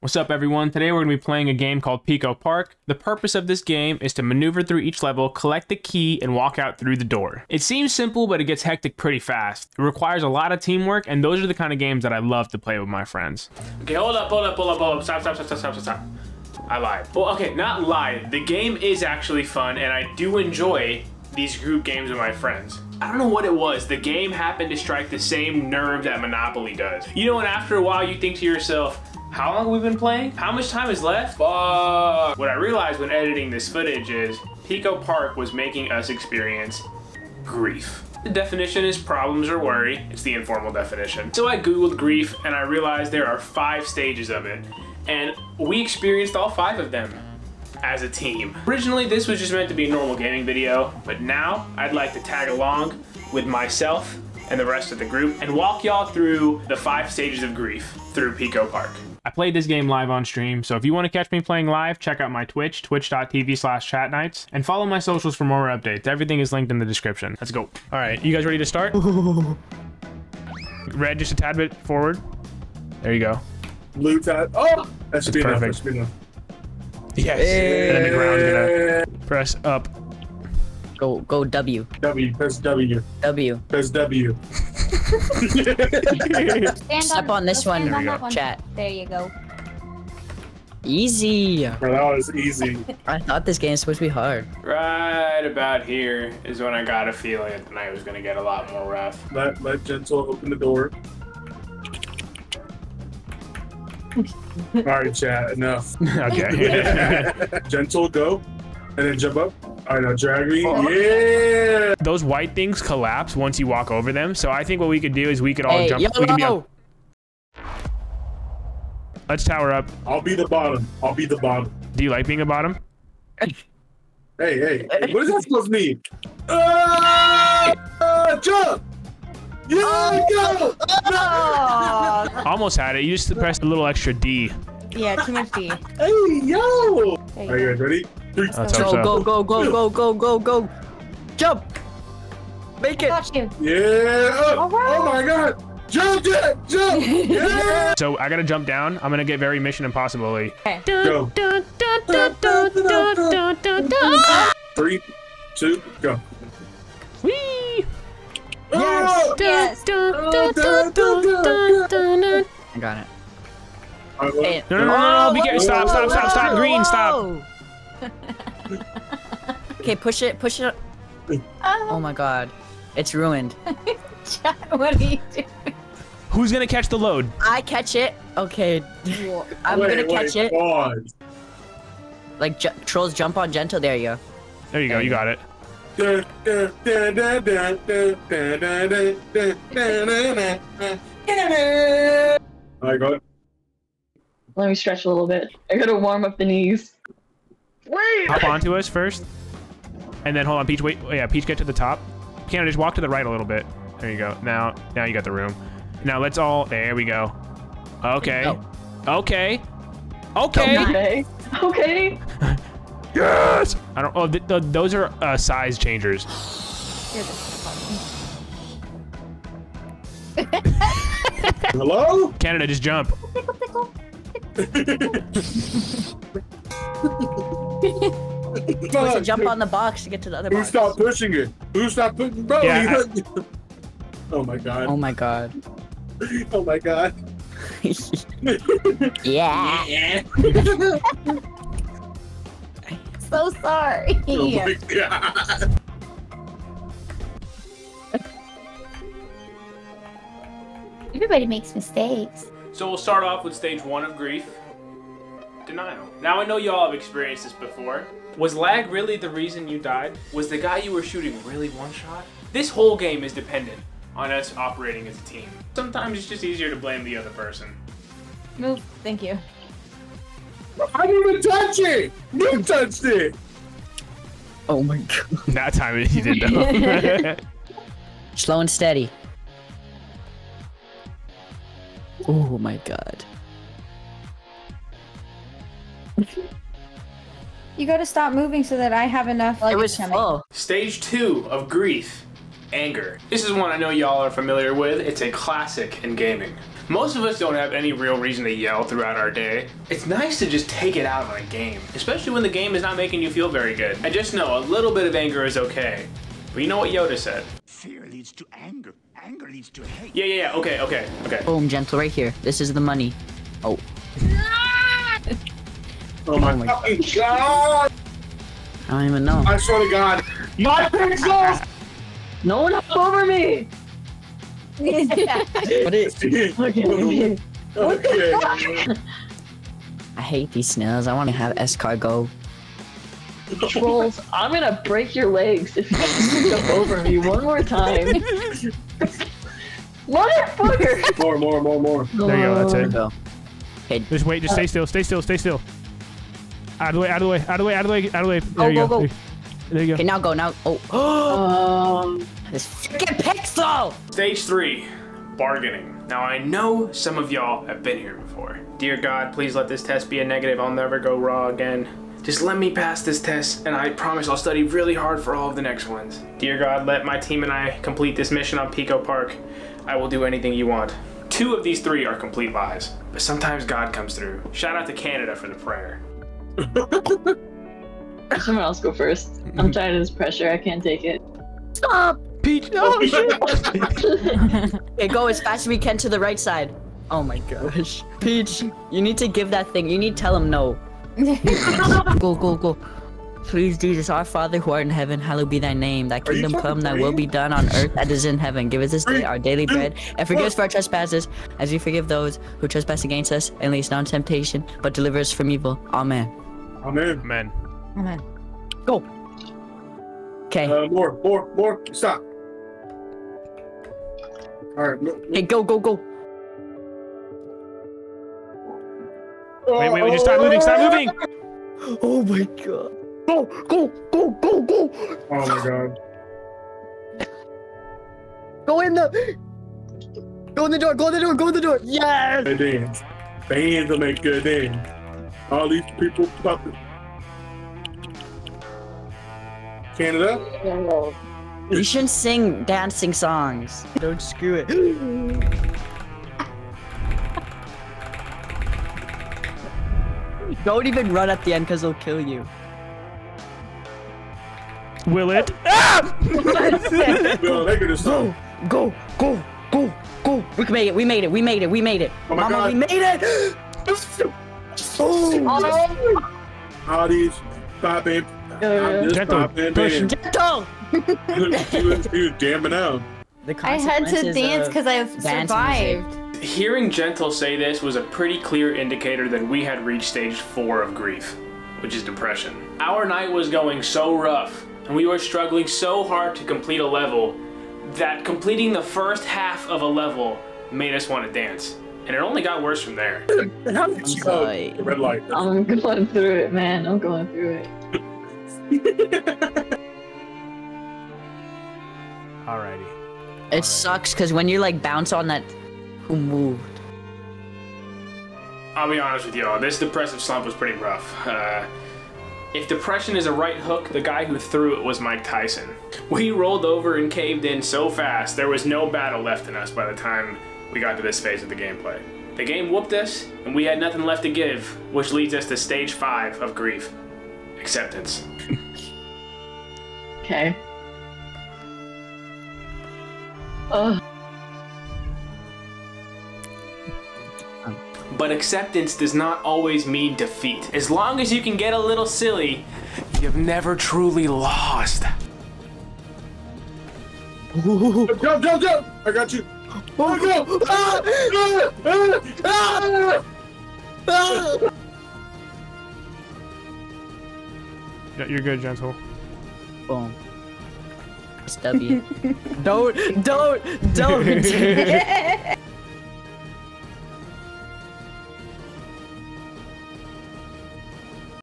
What's up everyone? Today we're going to be playing a game called Pico Park. The purpose of this game is to maneuver through each level, collect the key, and walk out through the door. It seems simple, but it gets hectic pretty fast. It requires a lot of teamwork, and those are the kind of games that I love to play with my friends. Okay, hold up, hold up, hold up, hold up. Stop, stop, stop, stop, stop, stop. I lied. Well, okay, not lied. The game is actually fun, and I do enjoy these group games with my friends. I don't know what it was. The game happened to strike the same nerve that Monopoly does. You know, and after a while, you think to yourself, how long we've been playing? How much time is left? Fuck. What I realized when editing this footage is Pico Park was making us experience grief. The definition is problems or worry. It's the informal definition. So I googled grief and I realized there are five stages of it. And we experienced all five of them as a team. Originally, this was just meant to be a normal gaming video, but now I'd like to tag along with myself and the rest of the group and walk y'all through the five stages of grief through Pico Park. I played this game live on stream, so if you want to catch me playing live, check out my Twitch, twitch.tv slash chatknights, and follow my socials for more updates. Everything is linked in the description. Let's go. All right, you guys ready to start? Red, just a tad bit forward. There you go. Blue tad. Oh, that should be enough. That perfect. should be enough. Yes. And then the ground's gonna press up. Go go W W. Press W. W. Press W. Stand Step on this one, stand There that go. Chat. There you go. Easy. Bro, that was easy. I thought this game was supposed to be hard. Right about here is when I got a feeling that the night was gonna get a lot more rough. let let gentle open the door. All right, chat. Enough. okay. gentle, go, and then jump up. All right, now drag me. Oh. Yeah. Those white things collapse once you walk over them. So I think what we could do is we could all Hey, jump. We can be YOLO! on- Let's tower up. I'll be the bottom. I'll be the bottom. Do you like being a bottom? Hey, hey, hey, what is that supposed to mean? Ah! Ah, jump! Yeah, go! Oh, Almost had it. You just pressed a little extra D. yeah, too much D. Hey, yo! There Are you you guys ready? Three, Go so. go go go go go go go. Jump. Make it. Got you. Yeah! Oh, All right. oh my god! Jump, Jack! Jump! Yeah! So I gotta jump down. I'm gonna get very Mission Impossible. Okay. Go. Three, two, go. Whee! Oh! Yes. I got it. All right, well, Hey. No, no, no, no, no, be careful. Stop, stop, stop, stop. Green, stop okay, push it, push it. Oh, oh my god. It's ruined. What are you doing? Who's gonna catch the load? I catch it. Okay. I'm wait, gonna catch wait, it. God. Like ju trolls jump on gentle. There you go. There you go. You got it. I got. Let me stretch a little bit. I gotta warm up the knees. Hop onto us first, and then hold on, Peach. Wait, oh, yeah, Peach, get to the top. Canada, just walk to the right a little bit. There you go. Now, now you got the room. Now let's all. There we go. Okay. Go. Okay. Okay. Okay. Okay. Yes. I don't. Oh, th th those are uh, size changers. Hello? Canada, just jump. pickle pickle. Push Fuck. it, jump on the box to get to the other Who box. stopped pushing it? Who stopped pushing? Bro, Yeah, you- Oh my god. Oh my god. Oh my god. yeah. yeah. So sorry. Oh my god. Everybody makes mistakes. So we'll start off with stage one of grief. Denial. Now I know y'all have experienced this before. Was lag really the reason you died? Was the guy you were shooting really one shot? This whole game is dependent on us operating as a team. Sometimes it's just easier to blame the other person. Move. Thank you. I didn't even touch it. You touched it. Oh my god. That time you did though. Slow and steady. Oh my god. You gotta stop moving so that I have enough. It was full. Stage two of grief, anger. This is one I know y'all are familiar with. It's a classic in gaming. Most of us don't have any real reason to yell throughout our day. It's nice to just take it out on a game, especially when the game is not making you feel very good. And just know a little bit of anger is okay. But you know what Yoda said? Fear leads to anger. Anger leads to hate. Yeah, yeah, yeah. Okay, okay, okay. Boom, gentle, right here. This is the money. Oh, Oh my, Oh my fucking god! I don't even know. I swear to God. My pixels! No one up over me! What is? okay. okay. I hate these snails. I want to have escargot. Trolls, I'm gonna break your legs if you jump over me one more time. Motherfucker! More, more, more, more. There you go. That's it. Go. Okay, Just wait. Just stay still. Stay still. Stay still. Out of the way. Out of the way. Out of the way. Out of the way. Out of the way. There you go, go. go. There you go. okay, now go. Now. Oh, Um, this freaking pixel! Stage three, bargaining. Now I know some of y'all have been here before. Dear God, please let this test be a negative. I'll never go raw again. Just let me pass this test, and I promise I'll study really hard for all of the next ones. Dear God, let my team and I complete this mission on Pico Park. I will do anything you want. Two of these three are complete lies, but sometimes God comes through. Shout out to Canada for the prayer. someone else go first. I'm tired of this pressure. I can't take it. Stop! Peach. Oh shit. Okay, go as fast as we can to the right side. Oh my gosh. Peach, you need to give that thing. You need to tell him no. go, go, go. Please, Jesus, our Father who art in heaven, hallowed be thy name. Thy kingdom come, thy will be done on earth as it is in heaven. Give us this day our daily bread, and forgive us for our trespasses, as we forgive those who trespass against us, and lead us not into temptation, but deliver us from evil. Amen. Amen. Man. Go. Okay. Uh, more, more, more. Stop. All right. look, Okay, go, go, go. Wait, wait, wait. Just stop moving. Stop moving. Oh my god. Go, go, go, go, go. Oh my god. Go in the. Go in the door. Go in the door. Go in the door. Yes. Good dance. Bands will make good dance. All these people puppet. Canada? You shouldn't sing dancing songs. Don't screw it. Don't even run at the end because they'll kill you. Will it? Ah! Well, they could have sung. Go, go, go, go. We made it. We made it. We made it. We made it. Oh Mama, God. we made it. these popping. I'm just Gentle, popping in. gentle. he, was, he out. I had to dance because I've survived. Hearing Gentle say this was a pretty clear indicator that we had reached stage four of grief, which is depression. Our night was going so rough, and we were struggling so hard to complete a level, that completing the first half of a level made us want to dance. And it only got worse from there. How did you sorry. go? Red light. I'm going through it, man. I'm going through it. Alrighty. It sucks because when you like bounce on that, who moved? I'll be honest with y'all, this depressive slump was pretty rough. Uh, if depression is a right hook, the guy who threw it was Mike Tyson. We rolled over and caved in so fast, there was no battle left in us by the time we got to this phase of the gameplay. The game whooped us, and we had nothing left to give, which leads us to stage 5 of grief acceptance. Okay. Ugh. But acceptance does not always mean defeat. As long as you can get a little silly, you've never truly lost. Jump, jump, jump! I got you. Oh, go! Ah! Ah! Ah! Ah! Yeah, you're good, gentle. Boom. It's W. don't, don't, don't.